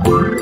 Bye.